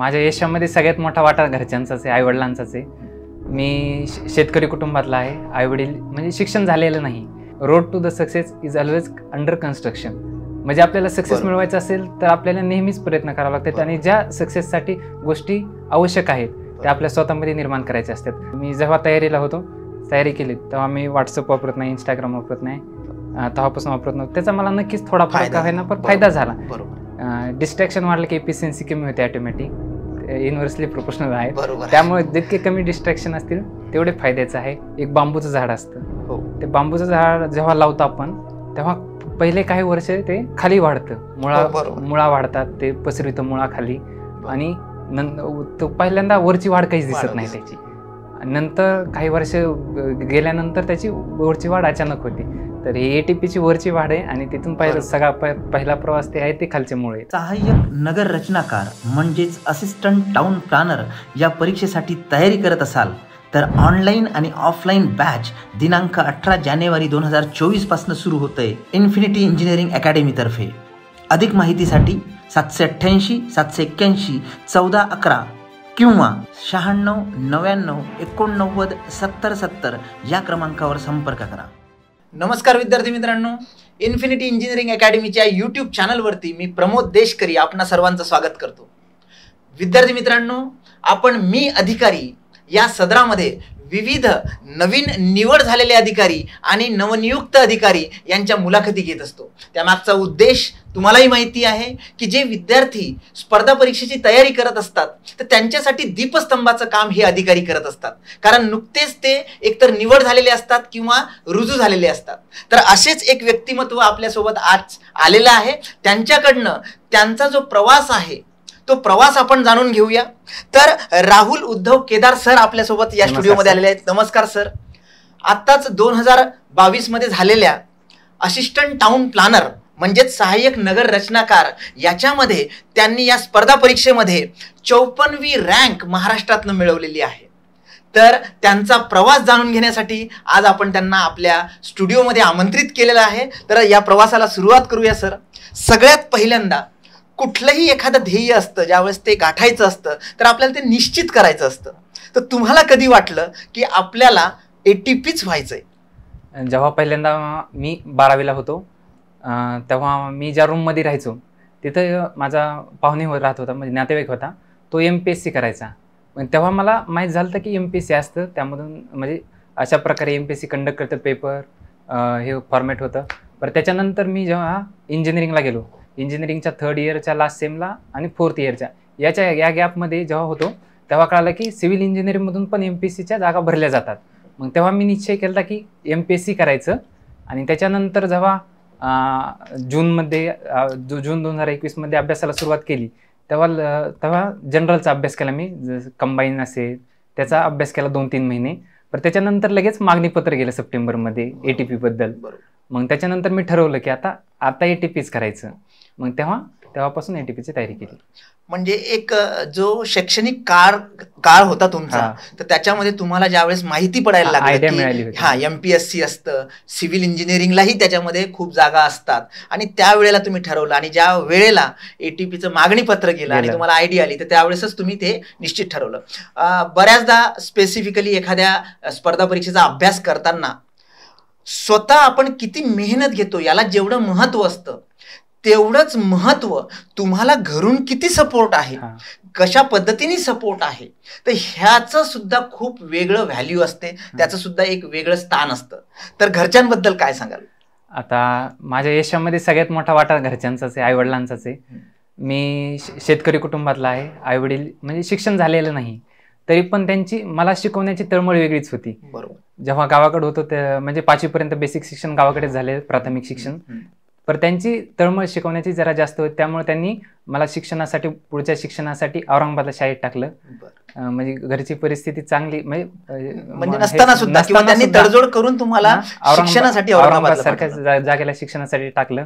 माझ्या यशामध्ये सगळ्यात मोठा वाटा घरच्यांचाच आहे आईवडिलांचाच आहे. मी श- शेतकरी कुटुंबातला आहे. आईवडील म्हणजे शिक्षण झालेलं नाही. Road to the success is always under construction म्हणजे आपल्याला सक्सेस. मिळवायचं असेल तर आपल्याला नेहमीच प्रयत्न करावे लागतात. आणि ज्या सक्सेससाठी गोष्टी आवश्यक आहेत त्या आपल्या स्वतःमध्ये निर्माण करायच्या असतात. मी जेव्हा तयारीला होतो तयारी केली तेव्हा मी व्हॉट्सअप वापरत नाही इंस्टाग्राम वापरत नाही तेव्हापासून वापरत नव्हतं. त्याचा मला नक्कीच थोडा फायदा आहे ना पण. फायदा झाला. डिस्ट्रॅक्शन वाढलं की एफिशियन्सी कमी होते ऑटोमॅटिक युनिव्हर्सली प्रोपोर्शनल आहे. त्यामुळे जितके कमी डिस्ट्रॅक्शन असतील तेवढे फायद्याचं आहे एक बांबूचं झाड असतं हो. ते बांबूचं झाड जेव्हा लावतो आपण तेव्हा पहिले काही वर्ष ते खाली वाढतं मुळा हो. मुळा वाढतात ते पसरवितं मुळा खाली आणि नं- तो पहिल्यांदा वरची वाढ काहीच दिसत नाही. त्याची नंतर काही वर्ष गेल्यानंतर त्याची वरची वाढ अचानक होते तर ही एटीपीची वरची वाढ आहे आणि तिथून पहिला. सगळा पहिला प्रवास ते आहे ते खालचे मुळे सहाय्यक नगर रचनाकार म्हणजेच असिस्टंट टाउन प्लॅनर या परीक्षेसाठी तयारी करत असाल तर ऑनलाईन आणि ऑफलाईन बॅच दिनांक अठरा जानेवारी दोन हजार चोवीसपासून सुरू होतं आहे इन्फिनिटी इंजिनिअरिंग अकॅडमीतर्फे अधिक माहितीसाठी सातशे अठ्ठ्याऐंशी सातशे एक्क्याऐंशी चौदा अकरा किंवा शहाण्णव नव्याण्णव एकोणनव्वद सत्तर सत्तर या क्रमांकावर संपर्क करा. नमस्कार विद्यार्थी मित्रांनो इन्फिनिटी इंजिनिअरिंग अकॅडमीच्या यूट्यूब चॅनलवरती मी प्रमोद देशकरी आपणा सर्वांचं स्वागत करतो. विद्यार्थी मित्रांनो आपण मी अधिकारी या सदरामध्ये विविध नवीन निवड झालेले अधिकारी आणि नवनियुक्त अधिकारी यांच्या मुलाखती घेत असतो. त्यामागचा उद्देश तुम्हालाही माहिती आहे की जे विद्यार्थी स्पर्धा परीक्षेची तयारी करत असतात तर त्यांच्यासाठी दीपस्तंभाचं काम हे अधिकारी करत असतात. कारण नुकतेच ते एकतर निवड झालेले असतात किंवा रुजू झालेले असतात. तर असेच एक व्यक्तिमत्व आपल्यासोबत आज आलेलं आहे. त्यांच्याकडनं त्यांचा जो प्रवास आहे तो प्रवास आपण जाणून घेऊया. तर राहुल उद्धव केदार सर आपल्यासोबत या स्टुडिओमध्ये. आलेले आहेत. नमस्कार सर. आत्ताच दोन हजार बावीसमध्ये झालेल्या असिस्टंट टाउन प्लॅनर म्हणजेच सहाय्यक नगर रचनाकार याच्यामध्ये त्यांनी या स्पर्धा परीक्षेमध्ये चौपन्नवी रँक महाराष्ट्रातनं मिळवलेली आहे. तर त्यांचा प्रवास जाणून घेण्यासाठी आज आपण त्यांना आपल्या स्टुडिओमध्ये आमंत्रित केलेलं आहे. तर या प्रवासाला सुरुवात करूया सर. सगळ्यात पहिल्यांदा कुठलंही एखादं ध्येय असतं ज्यावेळेस ते गाठायचं असतं तर आपल्याला ते निश्चित करायचं असतं. तर तुम्हाला कधी वाटलं की आपल्याला ए टी पीच व्हायचं आहे जेव्हा पहिल्यांदा मी बारावीला होतो तेव्हा मी ज्या रूममध्ये राहायचो तिथं माझा पाहुणे हो- राहत होता म्हणजे नातेवाईक होता तो एम पी एस सी करायचा. पण तेव्हा मला माहीत झालं होतं की एम पी एस सी असतं त्यामधून म्हणजे अशा प्रकारे M P S C conduct करतं पेपर हे फॉर्मॅट होतं. पण त्याच्यानंतर मी जेव्हा इंजिनिअरिंगला गेलो इंजिनिअरिंगच्या थर्ड इयरच्या लास्ट सेमला आणि फोर्थ इयरच्या याच्या या गॅपमध्ये जेव्हा होतो तेव्हा कळालं की सिव्हिल इंजिनिअरिंगमधून पण एम पी एस सीच्या जागा भरल्या जातात. मग तेव्हा मी निश्चय केला की एम पी एस सी करायचं. आणि त्याच्यानंतर जेव्हा जूनमध्ये जून दोन हजार एकवीसमध्ये अभ्यासाला सुरुवात केली तेव्हा ल- तेव्हा जनरलचा अभ्यास केला मी. कंबाईन असेल त्याचा अभ्यास केला दोन तीन महिने. पण त्याच्यानंतर लगेच मागणीपत्र गेलं सप्टेंबरमध्ये ए टी बद्दल. बरोबर. मग त्याच्यानंतर मी ठरवलं की आता आता ए टी पीच करायचं. मग तेव्हा तेव्हापासून ए टी पीची तयारी केली म्हणजे एक जो शैक्षणिक काळ काळ होता तुमचा. तर त्याच्यामध्ये तुम्हाला ज्यावेळेस माहिती पडायला लागली. हा एम पी एस सी असतं सिव्हिल इंजिनिअरिंगलाही त्याच्यामध्ये खूप जागा असतात आणि त्यावेळेला तुम्ही ठरवलं आणि ज्या वेळेला एटीपीचं मागणी पत्र गेलं आणि. तुम्हाला आयडिया आली तर त्यावेळेसच तुम्ही ते निश्चित ठरवलं बऱ्याचदा स्पेसिफिकली एखाद्या स्पर्धा परीक्षेचा अभ्यास करताना स्वतः आपण किती मेहनत घेतो याला जेवढं महत्त्व असतं तेवढंच महत्त्व तुम्हाला घरून किती सपोर्ट आहे. कशा पद्धतीने सपोर्ट आहे? तर ह्याचं सुद्धा खूप वेगळं व्हॅल्यू असते. त्याचं सुद्धा एक वेगळं स्थान असतं. तर घरच्यांबद्दल काय सांगाल? आता माझ्या यशामध्ये सगळ्यात मोठा वाटा घरच्यांचाच आहे आईवडिलांचाच आहे. मी शेतकरी कुटुंबातला आहे. आईवडील म्हणजे शिक्षण झालेलं नाही. तरी पण त्यांची मला शिकवण्याची तळमळ वेगळीच होती. बरोबर. जेव्हा गावाकडे होतो म्हणजे पाचवीपर्यंत बेसिक शिक्षण गावाकडेच झाले प्राथमिक शिक्षण. पण त्यांची तळमळ शिकवण्याची जरा जास्त होती त्यामुळे त्यांनी मला शिक्षणासाठी पुढच्या शिक्षणासाठी औरंगाबादला शाळेत टाकलं. म्हणजे घरची परिस्थिती चांगली म्हणजे म्हणजे नसताना सुद्धा त्यांनी तडजोड करून तुम्हाला शिक्षणासाठी औरंगाबाद सारख्या जागेला शिक्षणासाठी टाकलं.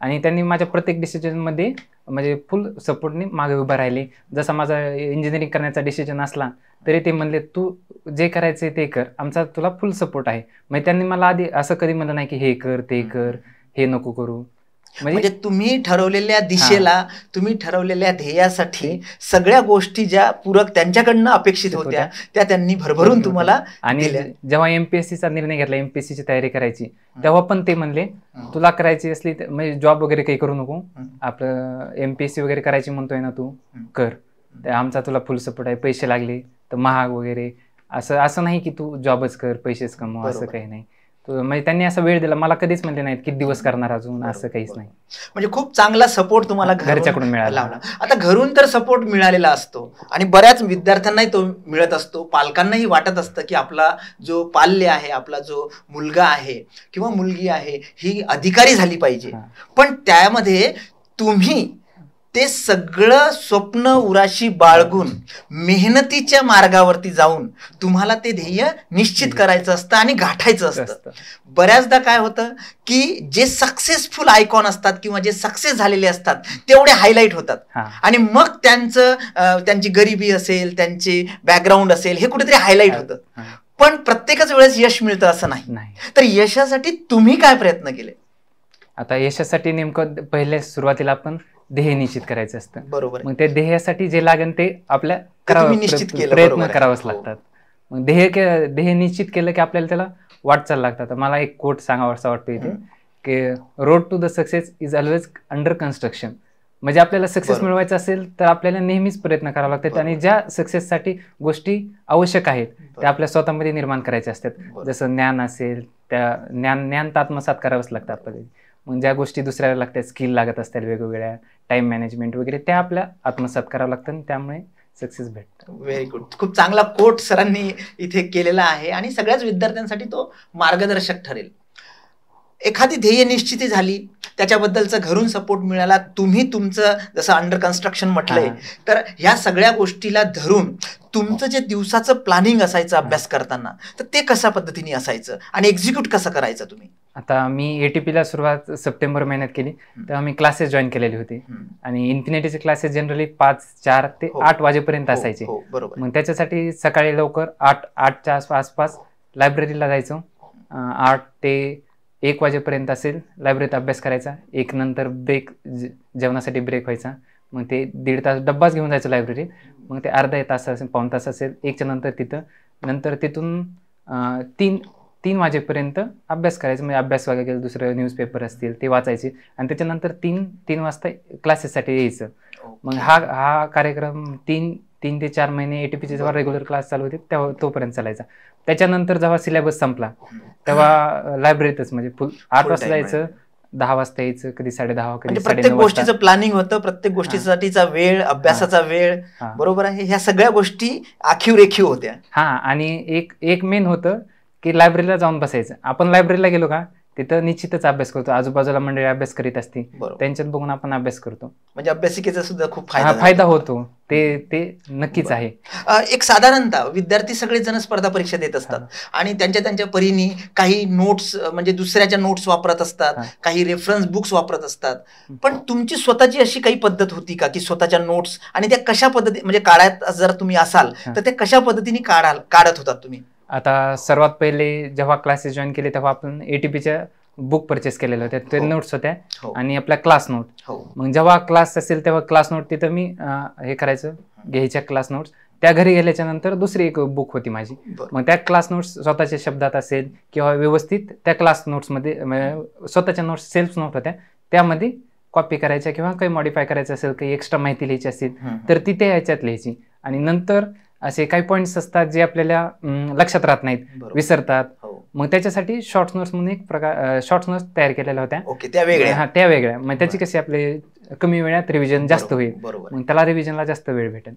आणि त्यांनी माझ्या प्रत्येक डिसिजनमध्ये म्हणजे फुल सपोर्टने मागे उभं राहिले. जसा माझा इंजिनिअरिंग करण्याचा डिसिजन असला तरी ते म्हणले तू जे करायचंय ते कर. आमचा तुला फुल सपोर्ट आहे. म्हणजे त्यांनी मला आधी असं कधी म्हणलं नाही की हे कर ते कर. हे नको करू. म्हणजे म्हणजे तुम्ही ठरवलेल्या दिशेला तुम्ही ठरवलेल्या ध्येयासाठी सगळ्या गोष्टी ज्या पूरक त्यांच्याकडनं अपेक्षित होत्या. त्या त्यांनी भरभरून तुम्हाला आणि. जेव्हा एमपीएससीचा निर्णय घेतला एमपीएससीची तयारी करायची तेव्हा पण ते म्हणले तुला करायची असली तर- म्हणजे जॉब वगैरे काही करू नको. आपलं एमपीएससी वगैरे करायची म्हणतोय ना तू. कर. आमचा तुला फुल सपोर्ट आहे. पैसे लागले तर महाग वगैरे. असं असं नाही की तू जॉबच कर पैसेच कमव असं. काही नाही. म्हणजे त्यांनी असा वेळ दिला. मला कधीच म्हणले नाहीत किती दिवस करणार अजून असं काहीच. नाही. म्हणजे खूप चांगला सपोर्ट तुम्हाला घरच्याकडून मिळाला. आता घरून तर सपोर्ट मिळालेला असतो. आणि बऱ्याच विद्यार्थ्यांनाही तो मिळत असतो. पालकांनाही वाटत असतं की आपला जो पाल्य आहे आपला जो मुलगा आहे किंवा मुलगी आहे ही अधिकारी झाली पाहिजे. पण त्यामध्ये तुम्ही ते सगळं स्वप्न उराशी बाळगून मेहनतीच्या मार्गावरती जाऊन तुम्हाला ते ध्येय निश्चित करायचं असतं आणि गाठायचं असतं. बऱ्याचदा काय होतं की जे सक्सेसफुल आयकॉन असतात किंवा जे सक्सेस झालेले असतात तेवढे हायलाईट होतात. आणि मग त्यांचं त्यांची गरिबी असेल त्यांचे बॅकग्राऊंड असेल हे कुठेतरी हायलाईट होतं. पण प्रत्येकच वेळेस यश मिळतं असं नाही. नाही. तर यशासाठी तुम्ही काय प्रयत्न केले? आता यशासाठी नेमकं पहिले सुरुवातीला आपण ध्येय निश्चित करायचं असतं बरोबर. मग त्या ध्येयासाठी जे लागेल ते आपल्या प्रयत्न. करावंच हो. लागतात मग ध्येय के- ध्येय निश्चित केलं की आपल्याला त्याला वाटचाल लागतात मला एक कोट सांगावा असं वाटतं इथे. की road to the success is always under construction म्हणजे आपल्याला सक्सेस. मिळवायचं असेल तर आपल्याला नेहमीच प्रयत्न करावे लागतात आणि. ज्या सक्सेससाठी गोष्टी आवश्यक आहेत. त्या आपल्या स्वतःमध्ये निर्माण करायच्या असतात. जसं ज्ञान असेल त्या ज्ञान ज्ञान तर आत्मसात करावंच लागतं आपल्याला मग ज्या गोष्टी दुसऱ्याला लागतात स्किल लागत असतात वेगवेगळ्या टाइम मॅनेजमेंट वगैरे त्या आपल्या आत्मसात करावं लागतं त्यामुळे सक्सेस भेटतं. व्हेरी गुड खूप चांगला कोट सरांनी इथे केलेला आहे आणि सगळ्याच विद्यार्थ्यांसाठी तो मार्गदर्शक ठरेल. एखादी ध्येय निश्चिती झाली त्याच्याबद्दलचा घरून सपोर्ट मिळाला तुम्ही तुमचं जसं अंडर कन्स्ट्रक्शन म्हटलंय. तर ह्या सगळ्या गोष्टीला धरून तुमचं जे दिवसाचं प्लॅनिंग असायचं अभ्यास करताना तर ते कशा पद्धतीने असायचं आणि एक्झिक्यूट कसं करायचं तुम्ही? आता मी एटीपीला सुरुवात सप्टेंबर महिन्यात केली. तेव्हा मी क्लासेस जॉईन केलेली होती. आणि इन्फिनिटीचे क्लासेस जनरली पाच चार ते हो. आठ वाजेपर्यंत हो, असायचे. हो, बरोबर. मग त्याच्यासाठी सकाळी लवकर आठ आठच्या आस- आसपास लायब्ररीला जायचो. आठ ते एक वाजेपर्यंत असेल लायब्ररीत अभ्यास करायचा. एक नंतर ब्रेक जेवणासाठी ब्रेक व्हायचा. मग ते दीड तास डब्बाच घेऊन जायचो लायब्ररीत मग ते अर्धा एक तास असेल पाऊण तास असेल एकच्या नंतर तिथं. नंतर तिथून तीन तीन वाजेपर्यंत अभ्यास करायचा. म्हणजे अभ्यास वगैरे दुसरं न्यूजपेपर असतील ते वाचायचे. आणि त्याच्यानंतर तीन तीन वाजता क्लासेससाठी यायचं. मग हा हा कार्यक्रम तीन तीन ते चार महिने एटीपीचे जेव्हा रेग्युलर क्लास चालू होते तेव्हा तोपर्यंत चालायचा. त्याच्यानंतर जेव्हा सिलेबस संपला तेव्हा लायब्ररीतच म्हणजे फुल आठ वाजता जायचं दहा वाजता यायचं कधी साडे दहा कधी म्हणजे प्रत्येक गोष्टीचं प्लॅनिंग होतं प्रत्येक गोष्टीसाठीचा वेळ अभ्यासाचा वेळ. बरोबर आहे? ह्या सगळ्या गोष्टी आखीव रेखीव होत्या. हा आणि एक एक मेन होतं की लायब्ररीला जाऊन बसायचं. आपण लायब्ररीला गेलो का तिथं निश्चितच अभ्यास करतो. आजूबाजूला मंडळी अभ्यास करीत असते त्यांच्यात बघून आपण अभ्यास करतो. म्हणजे अभ्यासिकेचा सुद्धा खूप फायदा. होतो. ते ते नक्कीच. आहे. एक साधारणतः विद्यार्थी सगळे जण स्पर्धा परीक्षा देत असतात. आणि त्यांच्या त्यांच्या परीने काही नोट्स म्हणजे दुसऱ्याच्या नोट्स वापरत असतात. काही रेफरन्स बुक्स वापरत असतात. पण तुमची स्वतःची अशी काही पद्धत होती का की स्वतःच्या नोट्स आणि त्या कशा पद्धती म्हणजे काढात जर तुम्ही असाल. तर त्या कशा पद्धतीने काढाल काढत होतात तुम्ही? आता सर्वात पहिले जेव्हा क्लासेस जॉईन केले तेव्हा आपण एटीपीच्या बुक परचेस केलेल्या होत्या. ते हो. नोट्स होत्या हो. आणि आपल्या क्लास नोट हो. मग जेव्हा क्लास असेल तेव्हा क्लास नोट तिथं मी हे करायचं घ्यायच्या क्लास नोट्स त्या घरी गेल्याच्यानंतर दुसरी एक बुक होती माझी. मग त्या क्लास नोट्स स्वतःच्या शब्दात असेल किंवा व्यवस्थित त्या क्लास नोट्समध्ये स्वतःच्या नोट्स सेल्फ नोट होत्या. त्यामध्ये कॉपी करायच्या किंवा काही मॉडिफाय करायचं असेल काही एक्स्ट्रा माहिती लिहायची असेल. तर ती त्या ह्याच्यात लिहायची. आणि नंतर असे काही पॉईंट्स असतात जे आपल्याला लक्षात राहत नाहीत. विसरतात. हो. मग त्याच्यासाठी शॉर्ट्स नोट्स म्हणून एक प्रकार शॉर्ट्स नोट्स तयार केलेल्या होत्या. ओके त्या वेगळ्या. हा त्या वेगळ्या. मग त्याची कशी आपले कमी वेळात रिव्हिजन जास्त होईल? मग त्याला रिव्हिजनला जास्त वेळ भेटेल.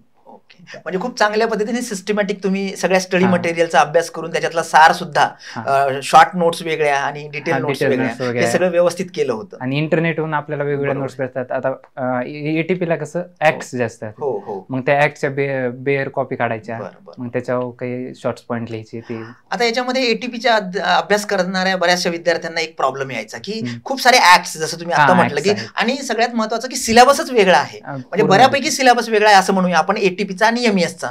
म्हणजे खूप चांगल्या पद्धतीने सिस्टमॅटिक तुम्ही सगळ्या स्टडी हा. मटेरियलचा अभ्यास करून त्याच्यातला सार सुद्धा हा. शॉर्ट नोट्स वेगळ्या आणि डिटेल हा, नोट्स वेगळ्या. हे सगळं व्यवस्थित केलं होतं आणि इंटरनेटवरून आपल्याला वेगवेगळ्या. नोट्स भेटतात आता एटीपीला कसं ऍक्ट्स जास्त आहेत हो हो मग त्या ऍक्टच्या बेअर कॉपी काढायच्या मग त्याच्यावर काही शॉर्ट्स पॉईंट लिहायचे ते आता याच्यामध्ये एटीपीच्या अभ्यास करणाऱ्या बऱ्याचशा विद्यार्थ्यांना एक प्रॉब्लेम यायचा की. खूप सारे ऍक्ट्स जसं तुम्ही हा, आता म्हटलं की. आणि सगळ्यात महत्वाचं की सिलेबसच वेगळा आहे म्हणजे बऱ्यापैकी सिलेबस वेगळा आहे असं म्हणूया आपण एटीपीचा एटीपीचा आणि एमईएसचा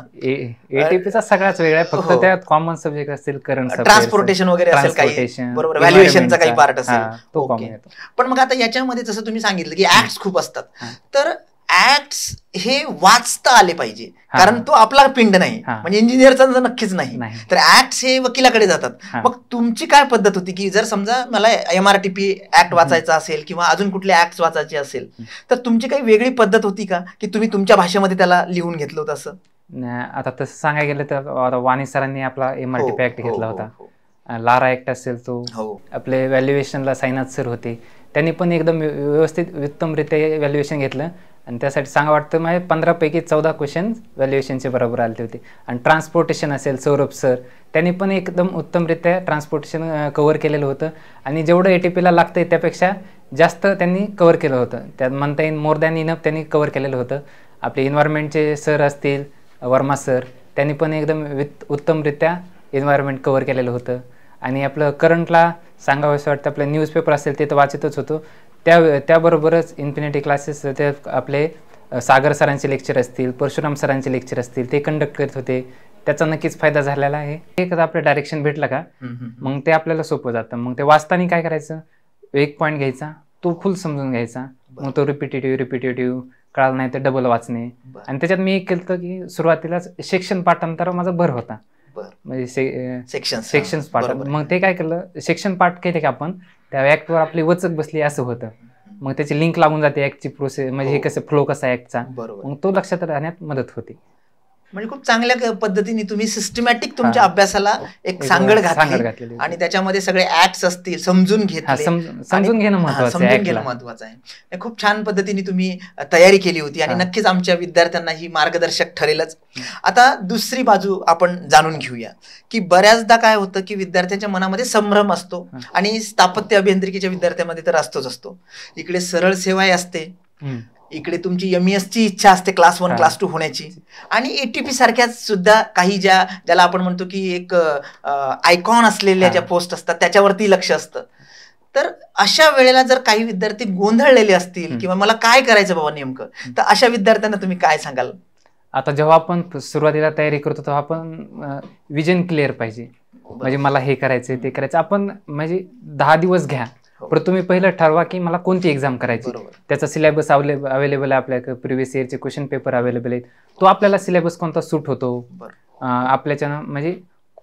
एटीपीचा सगळ्याच वेगळा आहे. फक्त हो. त्यात कॉमन सब्जेक्ट असतील करंट ट्रान्सपोर्टेशन वगैरे असेल काही. बरोबर व्हॅल्युएशनचा काही पार्ट असेल. पण मग आता याच्यामध्ये जसं तुम्ही सांगितलं की ऍक्ट्स खूप असतात. तर ऍक्ट्स हे वाचता आले पाहिजे. हा. कारण तो आपला पिंड नाही. हा. म्हणजे इंजिनियरचा तर नक्कीच नाही. तर ऍक्ट्स हे वकिलाकडे जातात. हा. मग तुमची काय पद्धत होती की जर समजा मला M R T P act वाचायचा असेल किंवा अजून कुठले ऍक्ट वाचायचे असेल तर तुमची काही वेगळी पद्धत होती का? की तुम्ही तुमच्या भाषेमध्ये त्याला लिहून घेतलं होतं असं? आता तसं सांगायला गेलं तर आता वाणी सरांनी आपला एमआरटी हो, ऍक्ट हो, घेतला हो, होता. हो, लारा ऍक्ट असेल तो. हो. आपले व्हॅल्युएशनला साईनाथ सर होते. त्यांनी पण एकदम व्य- व्यवस्थित उत्तमरित्या व्हॅल्युएशन घेतलं. आणि त्यासाठी सांगा वाटतं माझे पंधरापैकी चौदा क्वेश्चन व्हॅल्युएशनचे बरोबर आले होते. आणि ट्रान्सपोर्टेशन असेल सौरभ सर त्यांनी पण एकदम उत्तमरित्या ट्रान्सपोर्टेशन कवर केलेलं होतं. आणि जेवढं ए टी पीला लागतं त्यापेक्षा जास्त त्यांनी कवर केलं होतं. त्यात म्हणता येईल मोर दॅन इनफ त्यांनी कवर केलेलं होतं. आपले इन्व्हायरमेंटचे सर असतील वर्मा सर त्यांनी पण एकदम वित उत्तमरित्या एन्व्हायरमेंट कवर केलेलं होतं. आणि आपलं करंटला सांगावंसं वाटतं आपलं न्यूजपेपर असेल ते तर वाचतच होतो. त्या त्याबरोबरच इन्फिनिटी क्लासेस ते आपले सागर सरांचे लेक्चर असतील परशुराम सरांचे लेक्चर असतील ते कंडक्ट करत होते. त्याचा नक्कीच फायदा झालेला आहे. एकदा आपलं डायरेक्शन भेटलं का. मग ते आपल्याला सोपं जातं. मग ते वाचताना काय करायचं? एक पॉईंट घ्यायचा तो फुल समजून घ्यायचा. मग तो रिपिटेटिव्ह रिपिटेटिव्ह कळाला नाही तर डबल वाचणे. आणि त्याच्यात मी एक केलं की सुरुवातीलाच सेक्शन पाठांतर माझा भर होता. म्हणजे सेक्शन सेक्शन्स पाठ. बरोबर. मग ते काय केलं? सेक्शन पार्ट केले की आपण? त्या ऍक्टवर आपली वचक बसली असं होतं. मग त्याची लिंक लागून जाते ऍक्टची प्रोसेस म्हणजे हे हो. कसं फ्लो कसा ऍक्टचा मग तो लक्षात राहण्यात मदत होते. म्हणजे खूप चांगल्या पद्धतीने तुम्ही सिस्टमॅटिक तुमच्या. अभ्यासाला एक सांगड घातली. आणि त्याच्यामध्ये सगळे ऍक्ट्स असतील समजून घेतले समजून घेणं समजून आहे घेणं. महत्वाचं आहे खूप छान पद्धतीने तुम्ही तयारी केली होती आणि. नक्कीच आमच्या विद्यार्थ्यांना ही मार्गदर्शक ठरेलच आता दुसरी बाजू आपण जाणून घेऊया की बऱ्याचदा काय होतं की विद्यार्थ्यांच्या मनामध्ये संभ्रम असतो. आणि स्थापत्य अभियांत्रिकीच्या विद्यार्थ्यामध्ये तर असतोच असतो इकडे सरळ सेवाही असते. इकडे तुमची एम ची इच्छा असते क्लास वन हा. क्लास टू होण्याची आणि एटीपी सारख्या सुद्धा काही ज्या ज्याला आपण म्हणतो की एक आयकॉन असलेल्या हा. ज्या पोस्ट असतात त्याच्यावरती लक्ष असतं तर अशा वेळेला जर काही विद्यार्थी गोंधळलेले असतील. किंवा मला काय करायचं बाबा नेमकं तर अशा विद्यार्थ्यांना तुम्ही काय सांगाल आता जेव्हा आपण सुरुवातीला तयारी करतो तेव्हा आपण विजन क्लिअर पाहिजे म्हणजे मला हे करायचं ते करायचं आपण म्हणजे दहा दिवस घ्या हो. पण तुम्ही पहिलं ठरवा की मला कोणती एक्झाम करायची. त्याचा सिलेबस अवेलेबल आहे आपल्याकडे प्रिव्हियस इयरचे क्वेश्चन पेपर अवेलेबल आहेत. तो आपल्याला सिलेबस कोणता सूट होतो? आपल्याच्यानं म्हणजे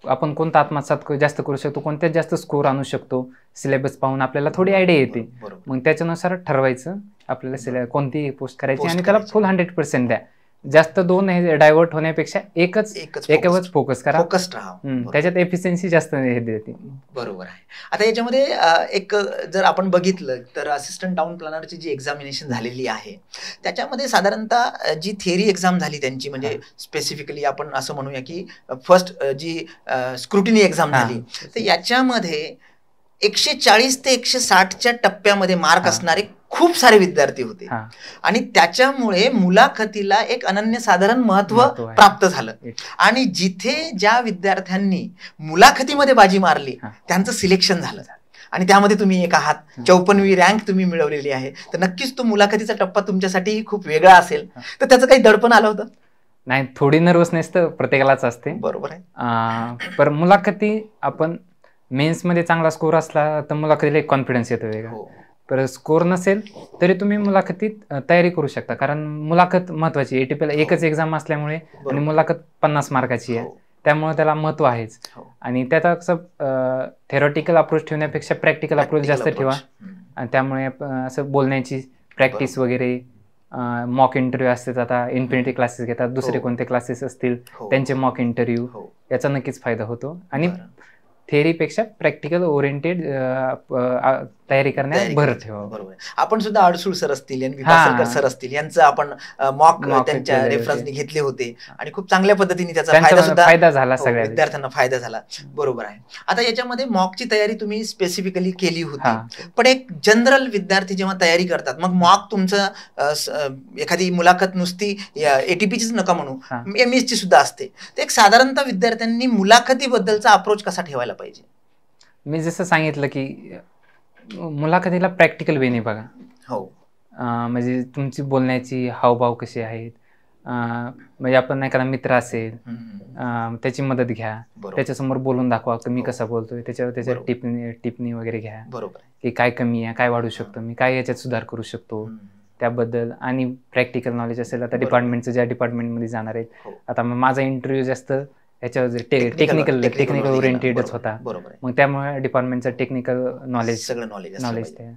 आपण कोणता आत्मसात जास्त करू शकतो? कोणत्यात जास्त स्कोर आणू शकतो? सिलेबस पाहून आपल्याला थोडी आयडिया येते. मग त्याच्यानुसार ठरवायचं आपल्याला कोणती पोस्ट करायची आणि त्याला. फुल हंड्रेड पर्सेंट द्या. जास्त दोन हे डायव्हर्ट होण्यापेक्षा एकच एकच एकावरच फोकस करा फोकस्ड राहा. त्याच्यात एफिशियन्सी जास्त देते बरोबर आहे आता याच्यामध्ये एक जर आपण बघितलं तर असिस्टंट टाउन प्लॅनरची जी एक्झामिनेशन झालेली आहे त्याच्यामध्ये साधारणतः जी थेअरी एक्झाम झाली त्यांची म्हणजे स्पेसिफिकली आपण असं म्हणूया की फर्स्ट जी स्क्रुटिनी एक्झाम. झाली तर याच्यामध्ये एकशे चाळीस ते एकशे साठच्या टप्प्यामध्ये मार्क. असणारे खूप सारे विद्यार्थी होते. आणि त्याच्यामुळे मुलाखतीला एक अनन्यसाधारण महत्त्व. प्राप्त झालं. आणि जिथे ज्या विद्यार्थ्यांनी मुलाखतीमध्ये बाजी मारली. त्यांचं सिलेक्शन झालं. आणि त्यामध्ये तुम्ही एक आहात. चौपन्नवी रँक तुम्ही मिळवलेली आहे. तर नक्कीच तो मुलाखतीचा टप्पा तुमच्यासाठी खूप वेगळा असेल. तर त्याचं काही दडपण आलं होतं? नाही थोडी नर्वसनेस तर प्रत्येकालाच असते. बरोबर आहे. पर मुलाखती आपण मेन्समध्ये चांगला स्कोर असला तर मुलाखतीला एक कॉन्फिडन्स येतो वेगळा. हो. पर स्कोर नसेल तरी तुम्ही मुलाखतीत तयारी करू शकता कारण मुलाखत महत्वाची एटीपीला एकच एक्झाम असल्यामुळे आणि. मुलाखत पन्नास मार्काची आहे हो, त्यामुळे त्याला महत्त्व आहेच हो. आणि त्याचा कसं थेरॉटिकल अप्रोच ठेवण्यापेक्षा प्रॅक्टिकल अप्रोच जास्त ठेवा. आणि त्यामुळे असं बोलण्याची प्रॅक्टिस वगैरे मॉक इंटरव्ह्यू असतात आता इन्फिनिटी क्लासेस घेतात दुसरे हो. कोणते क्लासेस असतील हो. त्यांचे मॉक इंटरव्ह्यू हो. याचा नक्कीच फायदा होतो आणि. थेअरीपेक्षा प्रॅक्टिकल ओरिएंटेड तयारी करण्यात भर. ठेवा बरोबर. आपण सुद्धा अडसूळ सर असतील आणि सर असतील यांचं आपण मॉक त्यांच्या रेफरन्सने. घेतले होते. आणि खूप चांगल्या पद्धतीने त्याचा फायदा सुद्धा फायदा झाला हो, सगळ्या विद्यार्थ्यांना फायदा झाला. बरोबर आहे. आता याच्यामध्ये मॉकची तयारी तुम्ही स्पेसिफिकली केली होती. पण एक जनरल विद्यार्थी जेव्हा तयारी करतात मग मॉक तुमचं एखादी मुलाखत नुसती एटीपीचीच नका म्हणू. हा. एम ची सुद्धा असते. तर एक साधारणतः विद्यार्थ्यांनी मुलाखतीबद्दलचा अप्रोच कसा ठेवायला पाहिजे मी जसं सांगितलं की मुलाखतीला प्रॅक्टिकल वेने बघा हो म्हणजे तुमची बोलण्याची हावभाव कसे आहेत म्हणजे आपण एखादा मित्र असेल त्याची मदत घ्या त्याच्यासमोर बोलून दाखवा की मी हो. कसा बोलतोय त्याच्यावर त्याच्या. टिपणी टिपणी वगैरे घ्या बरोबर. की काय कमी आहे काय वाढू शकतो मी काय याच्यात सुधार करू शकतो. त्याबद्दल आणि प्रॅक्टिकल नॉलेज असेल आता. डिपार्टमेंटचं ज्या डिपार्टमेंटमध्ये जाणार आहे हो. आता माझा इंटरव्ह्यू जास्त याच्यावर टेक्निकल टेक्निकल ओरिएंटेडच होता बरोबर. मग त्यामुळे डिपार्टमेंटचं टेक्निकल नॉलेज सगळं नॉलेज नॉलेज ते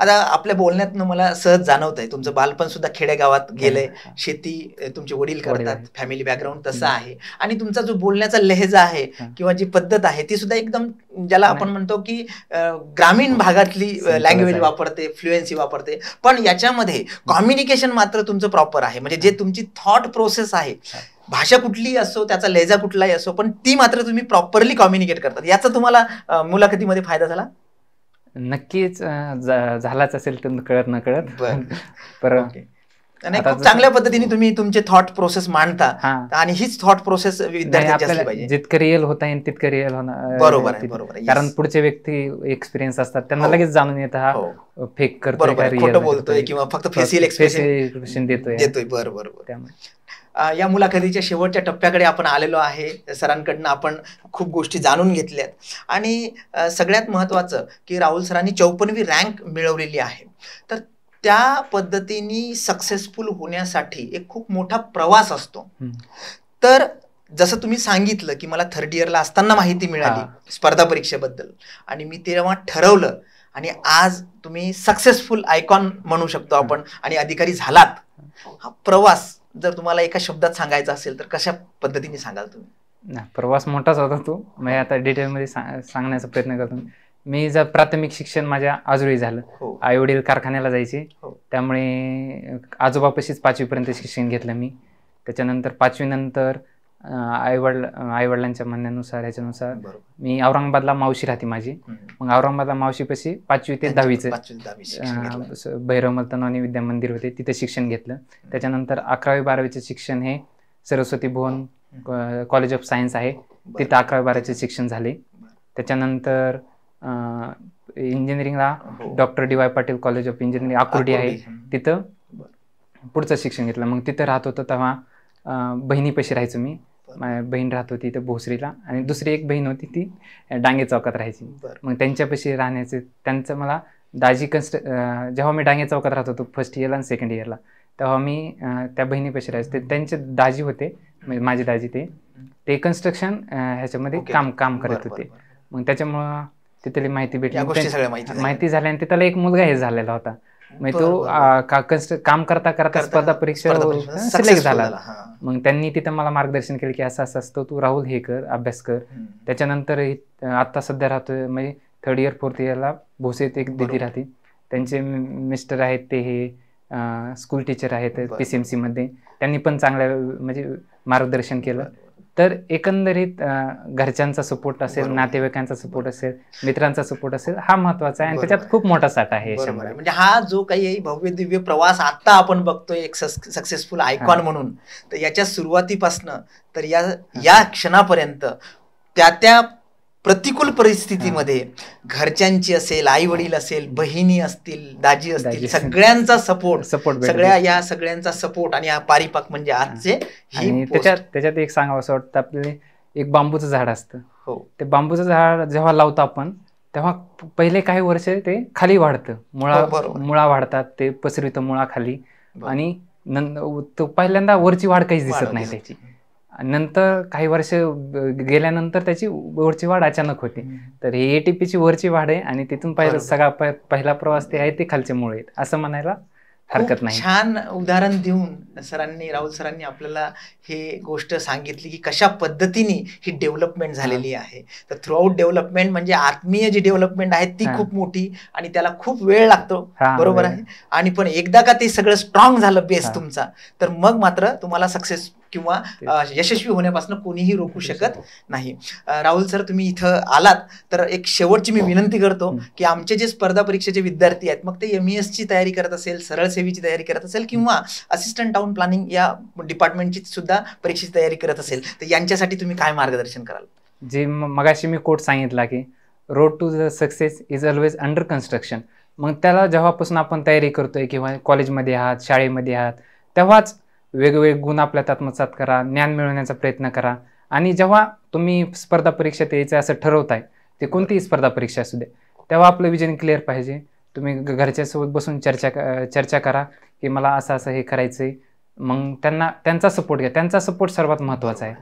आता आपल्या बोलण्यातनं मला सहज जाणवत आहे तुमचं बालपण सुद्धा खेडेगावात गेलंय हा. शेती तुमचे वडील करतात. फॅमिली बॅकग्राऊंड तसं. आहे आणि तुमचा जो बोलण्याचा लहेजा आहे हा. किंवा जी पद्धत आहे ती सुद्धा एकदम ज्याला आपण. म्हणतो की ग्रामीण भागातली Simple लँग्वेज. वापरते फ्लुएन्सी वापरते पण याच्यामध्ये कॉम्युनिकेशन मात्र तुमचं प्रॉपर आहे म्हणजे जे तुमची थॉट प्रोसेस आहे हा. भाषा कुठलीही असो त्याचा लहेजा कुठलाही असो पण ती मात्र तुम्ही प्रॉपरली कम्युनिकेट करतात याचा तुम्हाला मुलाखतीमध्ये फायदा झाला नक्कीच झालाच असेल तर कळत न कळत बरं. पर. नाही खूप चांगल्या पद्धतीने तुम्ही तुमचे थॉट प्रोसेस मांडता हा आणि हीच थॉट प्रोसेस विद्यार्थ्यांची जितकं रिअल होता येईल तितकं रिअल होणार बरोबर बरोबर. कारण. पुढचे व्यक्ती एक्सपिरियन्स असतात त्यांना हो. लगेच जाणून येतं हा हो, फेक करतोय बरोबर का आहे. रिअल खोटं बोलतोय किंवा फक्त फेसियल एक्सप्रेशन देतोय देतोय बरं बरं बरं. त्यामुळे या मुलाखतीच्या शेवटच्या टप्प्याकडे आपण आलेलो आहे. सरांकडनं आपण खूप गोष्टी जाणून घेतल्यात. आणि सगळ्यात महत्वाचं की राहुल सरांनी चौपन्नवी रँक मिळवलेली आहे. तर त्या पद्धतीने सक्सेसफुल होण्यासाठी एक खूप मोठा प्रवास असतो. तर जसं तुम्ही सांगितलं की मला थर्ड इयरला असताना माहिती मिळाली. स्पर्धा परीक्षेबद्दल. आणि मी तेव्हा ठरवलं आणि आज तुम्ही सक्सेसफुल आयकॉन म्हणू शकतो आपण आणि अधिकारी झालात. हा प्रवास जर तुम्हाला एका शब्दात सांगायचा असेल तर कशा पद्धतीने सांगाल तुम्ही? नाही, प्रवास मोठाच होता तो. म्हणजे आता डिटेलमध्ये सा- सांगण्याचा प्रयत्न करतो. मी जर प्राथमिक शिक्षण माझ्या आजोळी झालं. हो. आई वडील कारखान्याला जायचे. हो. त्यामुळे आजोबापाशीच पाचवीपर्यंत शिक्षण घेतलं मी. त्याच्यानंतर पाचवी नंतर आई वडील आई वडिलांच्या म्हणण्यानुसार ह्याच्यानुसार मी औरंगाबादला मावशी राहते माझी. मग औरंगाबादला मावशीपाशी पाचवी ते दहावीचं भैरव मल्तनवानी विद्या मंदिर होते तिथे शिक्षण घेतलं. त्याच्यानंतर अकरावी बारावीचे शिक्षण हे Saraswati Bhuvan college of science आहे. तिथं अकरावी बारावीचे शिक्षण झाले. त्याच्यानंतर इंजिनिअरिंगला हो. Doctor D Y Patil college of engineering Akurdi आहे. तिथं पुढचं शिक्षण घेतलं. मग तिथं राहत होतं तेव्हा बहिणीपाशी राहायचो मी. माझी बहीण राहत होती इथं भोसरीला आणि दुसरी एक बहीण होती ती डांगे चौकात राहायची. मग त्यांच्यापाशी राहण्याचे त्यांचं मला दाजी कन्स्ट जेव्हा मी डांगे चौकात राहत होतो फर्स्ट इयरला आणि सेकंड इयरला तेव्हा मी त्या बहिणीपाशी राहायचो त्यांचे दाजी होते म्हणजे माझे दाजी ते ते कन्स्ट्रक्शन ह्याच्यामध्ये. काम काम करत होते. मग त्याच्यामुळं तिथली माहिती भेटली माहिती झाल्या. माहिती झाल्यानंतर त्याला एक मुलगा हे झालेला होता मग तो काम करता करता स्पर्धा परीक्षा सिलेक्ट झाला. मग त्यांनी तिथं मला मार्गदर्शन केलं की असं असं असतं तू राहुल हे कर अभ्यास कर. त्याच्यानंतर आता सध्या राहतोय म्हणजे थर्ड इयर फोर्थ इयरला भोसेत एक दिदी. राहते त्यांचे मिस्टर आहेत ते हे स्कूल टीचर आहेत बरं. पी सी एम सी मध्ये त्यांनी पण चांगल्या म्हणजे मार्गदर्शन केलं. तर एकंदरीत घरच्यांचा सपोर्ट असेल. नातेवाईकांचा सपोर्ट असेल मित्रांचा सपोर्ट असेल हा महत्त्वाचा आहे आणि त्याच्यात खूप मोठा साठा आहे. म्हणजे हा जो काही भव्य दिव्य प्रवास आता आपण बघतोय एक सक्सेसफुल आयकॉन. म्हणून तर याच्या सुरुवातीपासनं तर या या क्षणापर्यंत त्या त्या प्रतिकूल परिस्थितीमध्ये घरच्यांची असेल आई वडील असेल बहिणी असतील दाजी असतील. सगळ्यांचा सपोर्ट सपोर्ट सगळ्या या सगळ्यांचा सपोर्ट आणि हा पारिपाक म्हणजे आजचे. त्याच्यात त्याच्यात एक सांगावं असं वाटतं आपले एक बांबूचं झाड असतं. हो. ते बांबूचं झाड जेव्हा लावतो आपण तेव्हा पहिले काही वर्ष ते खाली वाढतं. मुळा हो. मुळा वाढतात ते पसरवितं मुळा खाली बरोबर. आणि तो पहिल्यांदा वरची वाढ काहीच दिसत नाही त्याची. नंतर काही वर्ष गेल्यानंतर त्याची वरची वाढ अचानक होते तर ही एटीपीची वरची वाढ आहे आणि तिथून पहिला. सगळा पहिला प्रवास ते आहे ते खालचे मुळ आहेत असं म्हणायला हरकत नाही छान उदाहरण देऊन सरांनी राहुल सरांनी आपल्याला हे गोष्ट सांगितली की कशा पद्धतीने ही डेव्हलपमेंट झालेली आहे तर थ्रू आउट डेव्हलपमेंट म्हणजे आत्मीय जी डेव्हलपमेंट आहे ती. खूप मोठी आणि त्याला खूप वेळ लागतो बरोबर. आहे आणि पण एकदा का ते सगळं स्ट्रॉंग झालं बेस. तुमचा तर मग मात्र तुम्हाला सक्सेस किंवा यशस्वी होण्यापासून कोणीही रोखू शकत नाही. राहुल सर तुम्ही इथं आलात तर एक शेवटची मी विनंती करतो हं. की आमचे जे स्पर्धा परीक्षेचे विद्यार्थी आहेत मग ते एम ची तयारी करत असेल सरळ सेवेची तयारी करत असेल किंवा असिस्टंट टाउन प्लॅनिंग या डिपार्टमेंटची सुद्धा परीक्षेची तयारी करत असेल तर यांच्यासाठी तुम्ही काय मार्गदर्शन कराल? जे मगाशी मी कोट सांगितला की road to the success is always under construction मग त्याला जेव्हापासून आपण तयारी करतोय किंवा कॉलेजमध्ये आहात शाळेमध्ये आहात तेव्हाच वेगवेगळे गुण आपल्यात आत्मसात करा ज्ञान मिळवण्याचा प्रयत्न करा. आणि जेव्हा तुम्ही स्पर्धा परीक्षेत यायचं असं ठरवताय ते कोणतीही स्पर्धा परीक्षा असू दे तेव्हा आपलं विजन क्लिअर पाहिजे. तुम्ही घरच्यासोबत बसून चर्चा चर्चा करा की मला असं असं हे करायचं आहे मग त्यांना त्यांचा सपोर्ट घ्या. त्यांचा सपोर्ट सर्वात महत्त्वाचा आहे.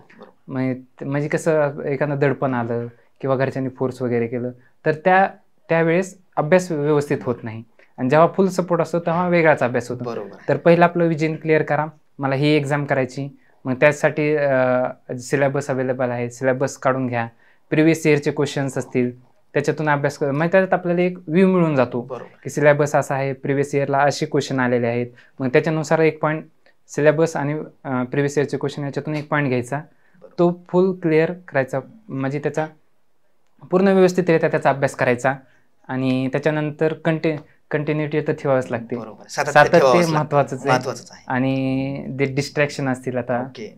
म्हणजे म्हणजे कसं एखादं दडपण आलं किंवा घरच्यांनी फोर्स वगैरे केलं तर त्या त्यावेळेस अभ्यास व्यवस्थित होत नाही. आणि जेव्हा फुल सपोर्ट असतो तेव्हा वेगळाच अभ्यास होतो. बरोबर. तर पहिलं आपलं विजन क्लिअर करा. मला ही एक्झाम करायची. मग त्यासाठी सिलेबस अवेलेबल आहे सिलेबस काढून घ्या. प्रिव्हियस इयरचे क्वेश्चन्स असतील. त्याच्यातून अभ्यास कर म्हणजे त्याच्यात आपल्याला एक व्ह्यू मिळून जातो. बरोबर. की सिलेबस असा आहे. प्रिव्हियस इयरला असे क्वेश्चन आलेले आहेत. मग त्याच्यानुसार एक पॉईंट सिलेबस आणि प्रिव्हियस इयरचे क्वेश्चन याच्यातून एक पॉईंट घ्यायचा. तो फुल क्लिअर करायचा. म्हणजे त्याचा पूर्ण व्यवस्थितरित्या त्याचा अभ्यास करायचा. आणि त्याच्यानंतर कंटि कंटिन्युटी तर ठेवावंच लागते सातत्य. महत्वाचंच आहे आहे आणि जे डिस्ट्रॅक्शन असतील आता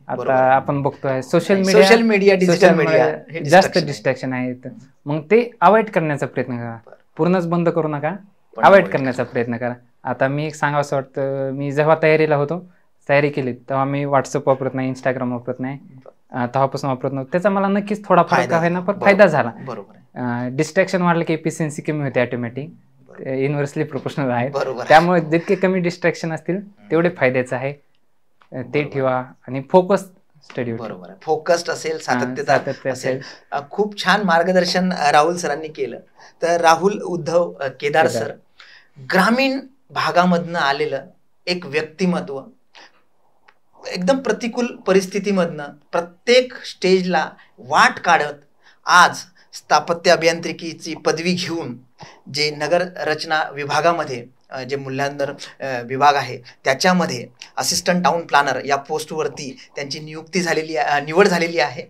आता. आपण बघतोय social media social media digital media जास्त आहे. डिस्ट्रॅक्शन आहेत मग ते अवॉइड करण्याचा प्रयत्न करा. पूर्णच बंद करू नका अवॉइड करण्याचा प्रयत्न करा आता मी एक सांगावं असं वाटतं मी जेव्हा तयारीला होतो तयारी केली तेव्हा मी व्हॉट्सअप वापरत नाही इंस्टाग्राम वापरत नाही तेव्हापासून वापरत नव्हतं त्याचा मला नक्कीच थोडा फायदा का होईना पण. फायदा झाला बरोबर आहे. डिस्ट्रॅक्शन वाढलं की एफिशियन्सी कमी होते ऑटोमॅटिक युनिव्हर्सली प्रोफेशनल आहे. त्यामुळे जितके कमी डिस्ट्रॅक्शन असतील तेवढे फायद्याचं आहे. ते. ठेवा आणि फोकस स्टडी बरोबर आहे. फोकस्ड असेल सातत्यता सातत्य असेल. खूप छान मार्गदर्शन राहुल सरांनी केलं. तर राहुल उद्धव केदार. सर ग्रामीण भागामधनं आलेलं एक व्यक्तिमत्व एकदम प्रतिकूल परिस्थितीमधनं प्रत्येक स्टेजला वाट काढत आज स्थापत्य अभियांत्रिकीची पदवी घेऊन जे नगर रचना विभागामध्ये जे मूल्यांकन अ, विभाग आहे त्याच्यामध्ये असिस्टंट टाउन प्लॅनर या पोस्टवरती त्यांची नियुक्ती झालेली निवड झालेली आहे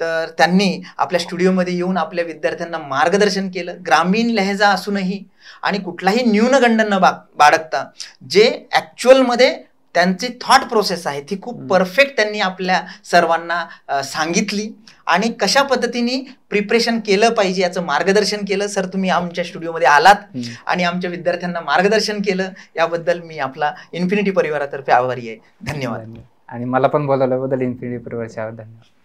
तर त्यांनी आपल्या स्टुडिओमध्ये येऊन आपल्या विद्यार्थ्यांना मार्गदर्शन केलं ग्रामीण लहेजा असूनही आणि कुठलाही न्यूनगंड न बा बाळगता जे ॲक्च्युअलमध्ये त्यांची थॉट प्रोसेस आहे ती खूप. परफेक्ट त्यांनी आपल्या सर्वांना सांगितली आणि कशा पद्धतीने प्रिपरेशन केलं पाहिजे याचं मार्गदर्शन केलं? सर तुम्ही आमच्या स्टुडिओमध्ये आलात. आणि आमच्या विद्यार्थ्यांना मार्गदर्शन केलं. याबद्दल मी आपला इन्फिनिटी परिवारातर्फे आभारी आहे. धन्यवाद. आणि मला पण बोलवल्याबद्दल इन्फिनिटी परिवारचे धन्यवाद.